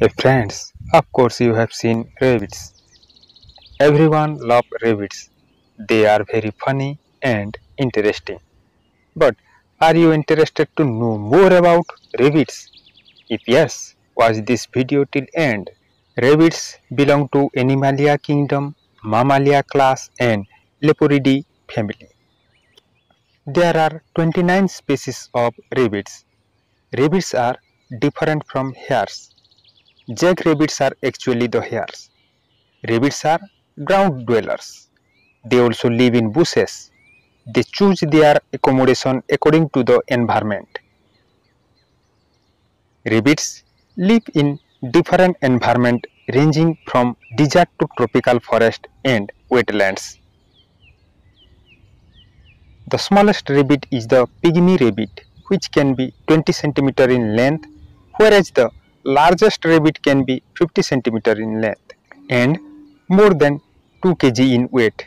Hey friends, of course you have seen rabbits. Everyone love rabbits. They are very funny and interesting. But are you interested to know more about rabbits? If yes, watch this video till end. Rabbits belong to Animalia kingdom, Mammalia class and Leporidae family. There are 29 species of rabbits. Rabbits are different from hares. Jackrabbits are actually the hares. Rabbits are ground dwellers. They also live in bushes. They choose their accommodation according to the environment. Rabbits live in different environment ranging from desert to tropical forest and wetlands. The smallest rabbit is the pygmy rabbit which can be 20 cm in length whereas the largest rabbit can be 50 cm in length and more than 2 kg in weight.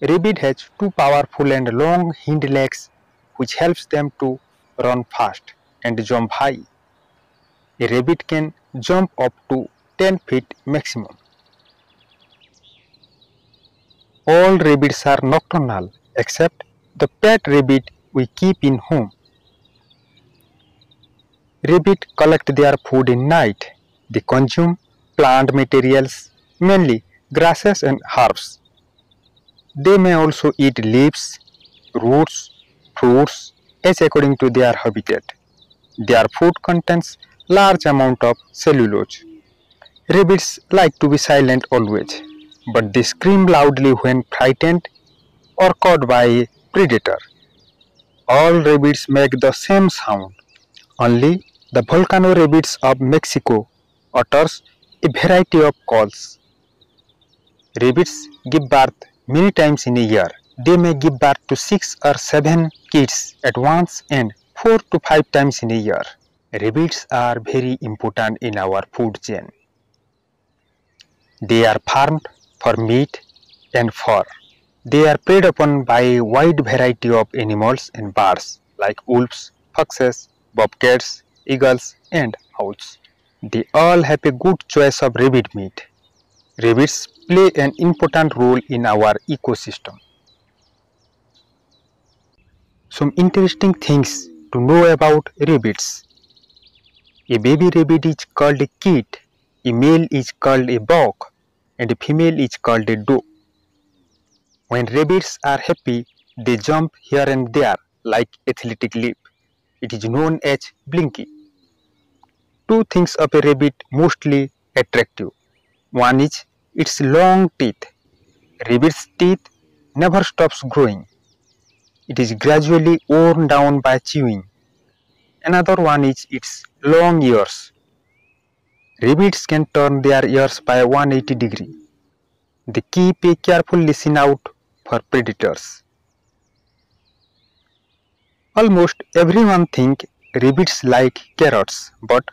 Rabbit has two powerful and long hind legs which helps them to run fast and jump high. A rabbit can jump up to 10 feet maximum. All rabbits are nocturnal except the pet rabbit we keep in home. Rabbit collect their food in night. They consume plant materials, mainly grasses and herbs. They may also eat leaves, roots, fruits as according to their habitat. Their food contains large amount of cellulose. Rabbits like to be silent always, but they scream loudly when frightened or caught by a predator. All rabbits make the same sound. Only the volcano rabbits of Mexico utters a variety of calls. Rabbits give birth many times in a year. They may give birth to 6 or 7 kids at once and 4 to 5 times in a year. Rabbits are very important in our food chain. They are farmed for meat and fur. They are preyed upon by a wide variety of animals and birds like wolves, foxes, bobcats, eagles and owls. They all have a good choice of rabbit meat. Rabbits play an important role in our ecosystem. Some interesting things to know about rabbits. A baby rabbit is called a kit, a male is called a buck, and a female is called a doe. When rabbits are happy, they jump here and there like athletic leap. It is known as binky. Two things of a rabbit mostly attractive. One is its long teeth. Rabbit's teeth never stops growing. It is gradually worn down by chewing. Another one is its long ears. Rabbits can turn their ears by 180 degree. They keep a careful listen out for predators. Almost everyone think rabbits like carrots, but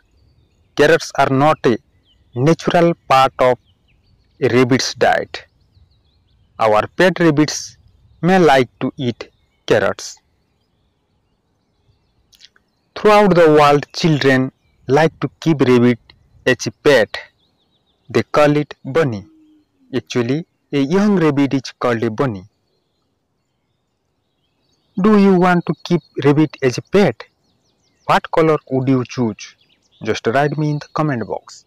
carrots are not a natural part of a rabbit's diet. Our pet rabbits may like to eat carrots. Throughout the world, children like to keep rabbit as a pet. They call it bunny. Actually, a young rabbit is called a bunny. Do you want to keep rabbit as a pet? What color would you choose? Just write me in the comment box.